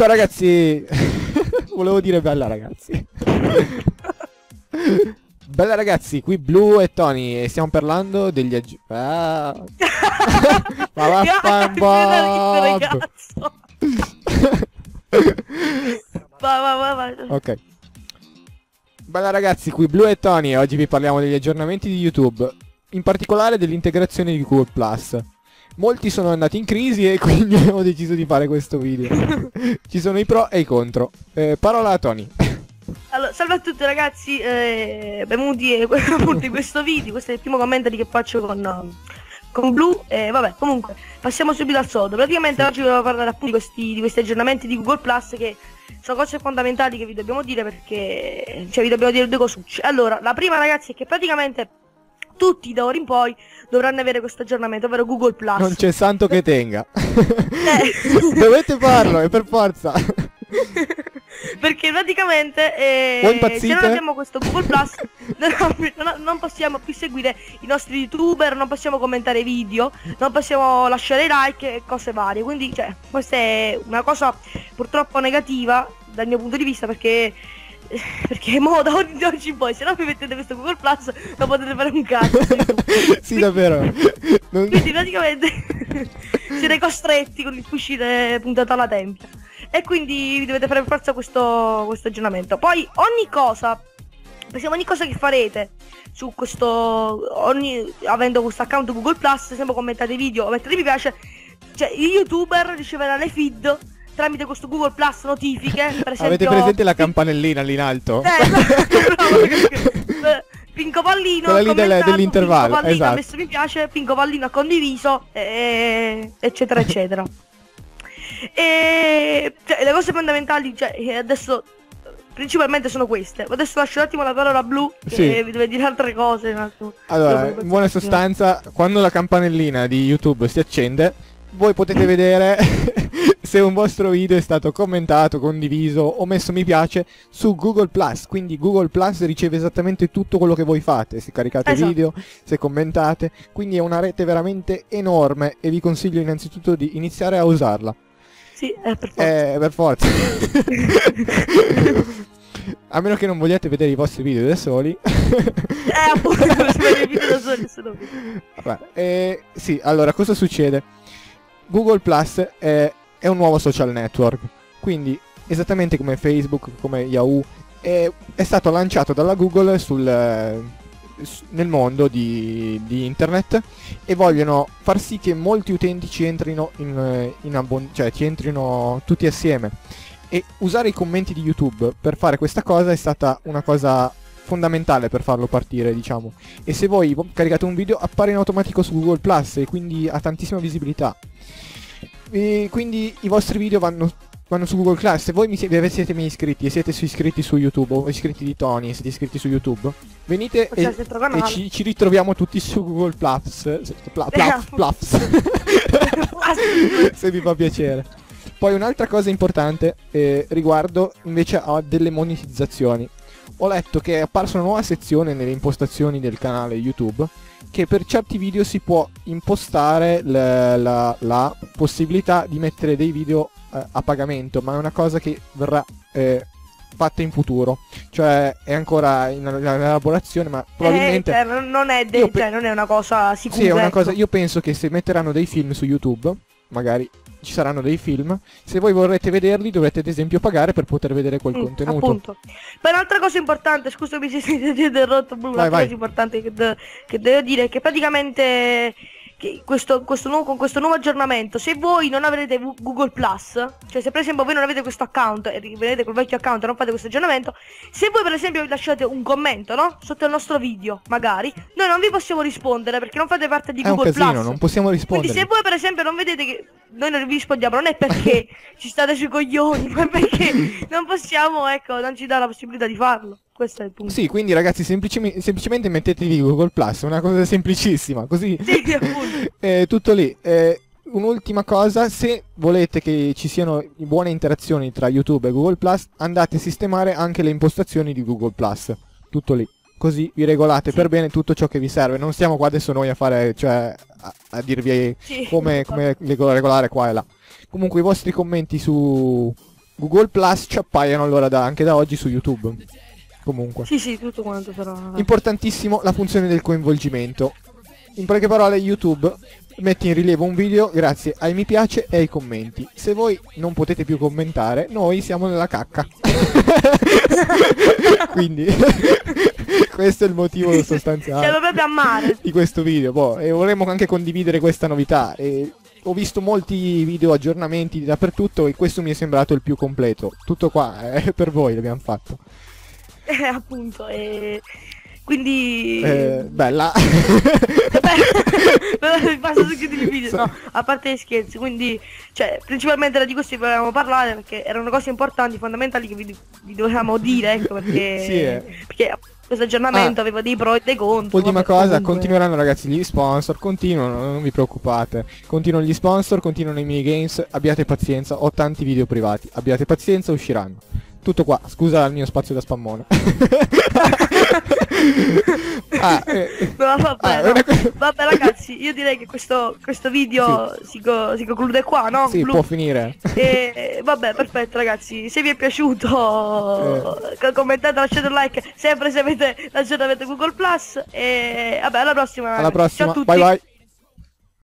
Ciao ragazzi! Volevo dire bella ragazzi. bella ragazzi, qui Blue e Tony e stiamo parlando degli aggi... Ah. Ma vaffanbob! Va, va, va, va. Ok. Bella ragazzi, qui Blue e Tony e oggi vi parliamo degli aggiornamenti di YouTube, in particolare dell'integrazione di Google Plus. Molti sono andati in crisi e quindi abbiamo deciso di fare questo video. Ci sono i pro e i contro. Eh, parola a Tony. Allora, salve a tutti ragazzi, eh, benvenuti eh, appunto in questo video, questo è il primo commento che faccio con, con Blue e vabbè, comunque, passiamo subito al sodo. Praticamente Sì. oggi volevo parlare appunto di questi, di questi aggiornamenti di Google Plus che sono cose fondamentali che vi dobbiamo dire perché, cioè vi dobbiamo dire due cosucce. Allora, la prima ragazzi è che praticamente tutti da ora in poi dovranno avere questo aggiornamento, ovvero Google Plus. Non c'è santo che tenga. Eh. Dovete farlo, è per forza. Perché praticamente eh, se non abbiamo questo Google Plus non, non- non possiamo più seguire i nostri youtuber, non possiamo commentare video, non possiamo lasciare like e cose varie. Quindi cioè, questa è una cosa purtroppo negativa dal mio punto di vista perché perché mo da oggi, in poi se non vi mettete questo Google Plus non potete fare un cazzo. sì, davvero. Non- Quindi praticamente siete costretti con il uscire puntato alla tempia. E quindi vi dovete fare per forza questo, questo aggiornamento. Poi ogni cosa, pensiamo ogni cosa che farete su questo, ogni, avendo questo account Google Plus, sempre commentate i video, mettete mi piace, cioè i youtuber riceveranno i feed tramite questo Google Plus notifiche, per esempio... Avete presente la campanellina lì in alto? Eh, bravo, perché- Pinco Pallino Quella lì del- dell'intervallo, Pinco Pallino esatto. ha messo mi piace, Pinco Pallino ha condiviso, e- eccetera eccetera. e cioè, le cose fondamentali, cioè, eh, adesso principalmente sono queste. Adesso lascio un attimo la parola blu che Sì. vi deve dire altre cose. Allora, in buona sostanza, quando la campanellina di YouTube si accende, voi potete vedere se un vostro video è stato commentato, condiviso o messo mi piace su Google Plus. Quindi Google Plus riceve esattamente tutto quello che voi fate, se caricate Esatto. video, se commentate. Quindi è una rete veramente enorme e vi consiglio innanzitutto di iniziare a usarla. Sì, eh, per forza. Eh, per forza. a meno che non vogliate vedere i vostri video da soli. Eh, appunto, i video da soli, se no- Vabbè, eh, sì, allora cosa succede? Google Plus è, è un nuovo social network, quindi esattamente come Facebook, come Yahoo, è, è stato lanciato dalla Google sul, nel mondo di, di internet e vogliono far sì che molti utenti ci entrino in, in abbon- cioè ci entrino tutti assieme. E usare i commenti di YouTube per fare questa cosa è stata una cosa fondamentale per farlo partire, diciamo e se voi caricate un video appare in automatico su Google Plus e quindi ha tantissima visibilità. E quindi i vostri video vanno, vanno su Google Plus. Se voi mi siete, siete miei iscritti e siete iscritti su YouTube o iscritti di Tony e siete iscritti su YouTube, venite il e, e ci, ci ritroviamo tutti su Google Plus. Se- Pla, pla- Plus. se vi fa piacere. Poi un'altra cosa importante eh, riguardo invece a delle monetizzazioni. Ho letto che è apparsa una nuova sezione nelle impostazioni del canale YouTube che per certi video si può impostare la, la- la possibilità di mettere dei video eh, a pagamento, ma è una cosa che verrà eh, fatta in futuro. Cioè è ancora in, in elaborazione, ma probabilmente... Eh, cioè, non- è de- pe- cioè, non è una cosa sicura. Sì, è una ecco. cosa. Io penso che se metteranno dei film su YouTube, magari ci saranno dei film. Se voi vorrete vederli, dovrete ad esempio pagare per poter vedere quel Mm, contenuto. Appunto. Poi un'altra cosa importante, scusami se ti ho interrotto, Blu, Vai, un'altra vai. cosa importante che, de- che devo dire è che praticamente questo, questo nuovo, con questo nuovo aggiornamento, se voi non avrete Google Plus, cioè se per esempio voi non avete questo account e rivedete col vecchio account e non fate questo aggiornamento, se voi per esempio lasciate un commento, no? Sotto il nostro video, magari, noi non vi possiamo rispondere perché non fate parte di È Google casino, Plus. non possiamo Quindi rispondere. se voi per esempio non vedete che noi non vi rispondiamo, non è perché ci state sui coglioni, ma è perché non possiamo, ecco, non ci dà la possibilità di farlo. Questo è il punto. Sì, quindi ragazzi, semplici- semplicemente mettetevi Google Plus, è una cosa semplicissima, così Sì, è tutto lì. Eh, un'ultima cosa, se volete che ci siano buone interazioni tra YouTube e Google Plus, andate a sistemare anche le impostazioni di Google Plus. Tutto lì. Così vi regolate per bene tutto ciò che vi serve. Non stiamo qua adesso noi a fare, cioè, a, a dirvi Sì. come, come regolare qua e là. Comunque i vostri commenti su Google Plus ci appaiano allora da, anche da oggi su YouTube. Comunque. Sì, sì, tutto quanto sarà. Importantissimo la funzione del coinvolgimento. In poche parole, YouTube mette in rilievo un video grazie ai mi piace e ai commenti. Se voi non potete più commentare, noi siamo nella cacca. Quindi questo è il motivo sostanziale Siamo proprio a mare. di questo video. Boh, e vorremmo anche condividere questa novità. E ho visto molti video aggiornamenti dappertutto e questo mi è sembrato il più completo. Tutto qua, eh, per voi l'abbiamo fatto. Eh, appunto, e... Quindi... Eh, bella. Basta chiudere il video, no, a parte gli scherzi, quindi, cioè, principalmente era di questo che volevamo parlare, perché erano cose importanti, fondamentali che vi, vi dovevamo dire, ecco, perché... Sì, eh. Perché questo aggiornamento Ah. aveva dei pro e dei contro. Ultima vabbè, cosa, comunque. continueranno ragazzi gli sponsor, continuano, non vi preoccupate. Continuano gli sponsor, continuano i minigames, abbiate pazienza, ho tanti video privati, abbiate pazienza, usciranno. Tutto qua, scusa il mio spazio da spammone. ah, eh, No, vabbè, Ah, no. Vabbè, ragazzi, io direi che questo, questo video si, co- si conclude qua, no? sì, Blu? può finire. E vabbè, perfetto ragazzi, se vi è piaciuto co- commentate, lasciate un like, sempre se avete l'aggiornamento Google Plus e vabbè alla prossima. Alla prossima, Ciao a tutti. bye bye.